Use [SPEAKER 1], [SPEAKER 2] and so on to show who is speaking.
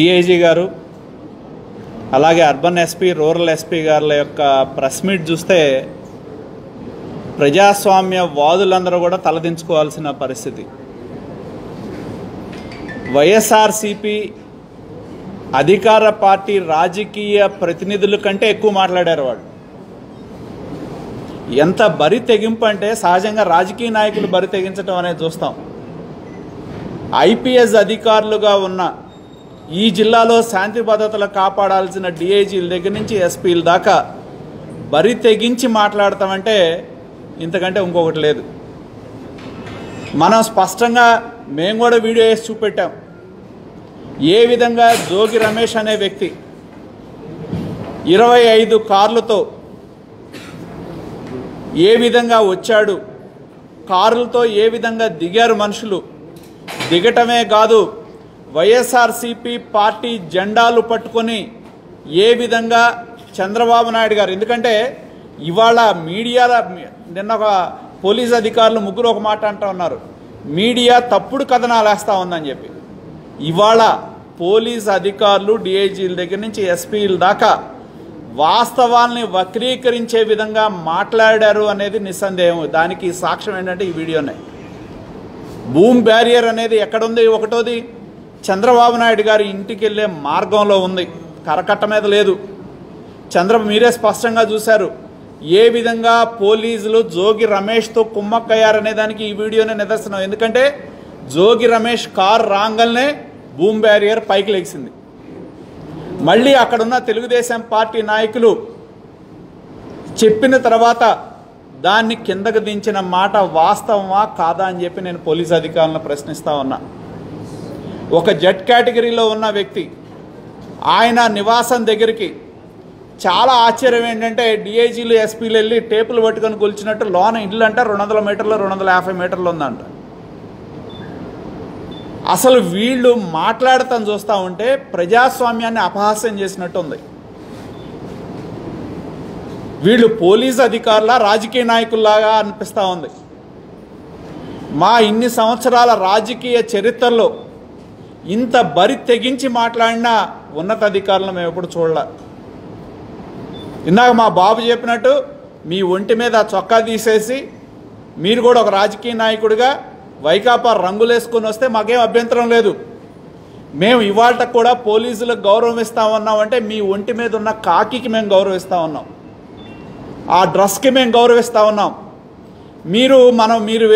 [SPEAKER 1] DIG గారు అలాగే urban SP rural SP గారుల యొక్క ప్రెస్ మీట్ చూస్తే ప్రజాస్వామ్య వాదులందరూ కూడా తలదించుకోవాల్సిన పరిస్థితి. వైఎస్ఆర్సిపి అధికార పార్టీ రాజకీయ ప్రతినిధుల కంటే ఎక్కువ మాట్లాడారు వాళ్ళు. ఎంత బరి తెగింపు అంటే సహజంగా రాజకీయ నాయకులు బరి తెగించడం అనేది చూస్తాం. ఐపీఎస్ అధికారులుగా ఉన్న ఈ జిల్లాలో శాంతి భద్రతలు కాపాడాల్సిన డిఐజీల దగ్గర నుంచి ఎస్పీల దాకా బరి తెగించి మాట్లాడతామంటే ఇంతకంటే ఇంకొకటి లేదు. మనం స్పష్టంగా మేము కూడా వీడియో వేసి చూపెట్టాం. ఏ విధంగా జోగి రమేష్ అనే వ్యక్తి ఇరవై ఐదు కార్లతో ఏ విధంగా వచ్చాడు కారులతో ఏ విధంగా దిగారు మనుషులు దిగటమే కాదు వైఎస్ఆర్సీపీ పార్టీ జెండాలు పట్టుకొని ఏ విధంగా చంద్రబాబు నాయుడు గారు ఎందుకంటే ఇవాళ మీడియాలో నిన్న ఒక పోలీస్ అధికారులు ముగ్గురు ఒక మాట అంటూ ఉన్నారు. మీడియా తప్పుడు కథనాలు వేస్తూ ఉందని చెప్పి. ఇవాళ పోలీస్ అధికారులు డిఐజీల దగ్గర నుంచి ఎస్పీల దాకా వాస్తవాల్ని వక్రీకరించే విధంగా మాట్లాడారు అనేది నిస్సందేహం. దానికి సాక్ష్యం ఏంటంటే ఈ వీడియోనే. భూమ్ బ్యారియర్ అనేది ఎక్కడుంది ఒకటోది చంద్రబాబు నాయుడు గారి ఇంటికి వెళ్ళే మార్గంలో ఉంది. కరకట్ట మీద లేదు. చంద్ర మీరే స్పష్టంగా చూశారు. ఏ విధంగా పోలీసులు జోగి రమేష్తో కుమ్మక్కయ్యారనే దానికి ఈ వీడియోనే నిదర్శనం. ఎందుకంటే జోగి రమేష్ కార్ రాంగల్నే భూమ్ బ్యారియర్ పైకి లెగిసింది మళ్ళీ అక్కడున్న తెలుగుదేశం పార్టీ నాయకులు చెప్పిన తర్వాత దాన్ని కిందకు దించిన మాట వాస్తవమా కాదా అని చెప్పి నేను పోలీస్ అధికారులను ప్రశ్నిస్తా ఉన్నా. ఒక జెడ్ కేటగిరీలో ఉన్న వ్యక్తి ఆయన నివాసం దగ్గరికి చాలా ఆశ్చర్యం ఏంటంటే డిఐజీలు ఎస్పీలు వెళ్ళి టేపులు పట్టుకొని కొలిచినట్టు లోన ఇల్లు అంటే రెండు వందల మీటర్లు రెండు వందల యాభై మీటర్లు ఉందంట. అసలు వీళ్ళు మాట్లాడతాం చూస్తూ ఉంటే ప్రజాస్వామ్యాన్ని అపహాస్యం చేసినట్టు ఉంది. వీళ్ళు పోలీస్ అధికారుల రాజకీయ నాయకుల్లాగా అనిపిస్తూ ఉంది. మా ఇన్ని సంవత్సరాల రాజకీయ చరిత్రలో ఇంత బరి తెగించి మాట్లాడిన ఉన్నతాధికారులను మేము ఎప్పుడు చూడలే. ఇందాక మా బాబు చెప్పినట్టు మీ ఒంటి మీద చొక్కా తీసేసి మీరు కూడా ఒక రాజకీయ నాయకుడిగా వైకాపా రంగులేసుకొని వస్తే మాకేం అభ్యంతరం లేదు. మేము ఇవాళ కూడా పోలీసులకు గౌరవం ఇస్తా ఉన్నామంటే మీ ఒంటి మీద ఉన్న కాకికి మేము గౌరవిస్తూ ఉన్నాం ఆ డ్రెస్కి మేము గౌరవిస్తూ ఉన్నాం మీరు మనం మీరు